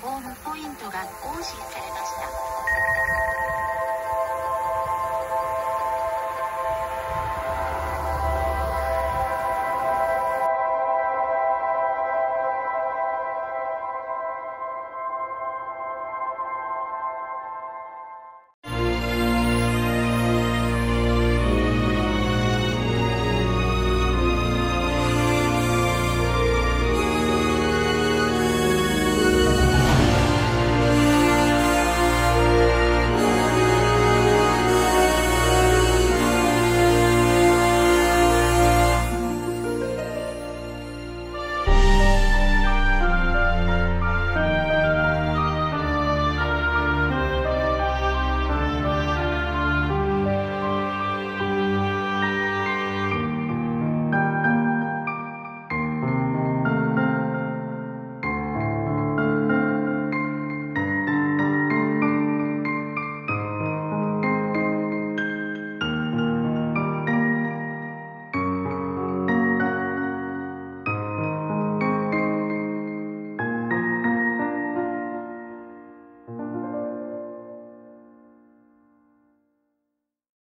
ホームポイントが更新され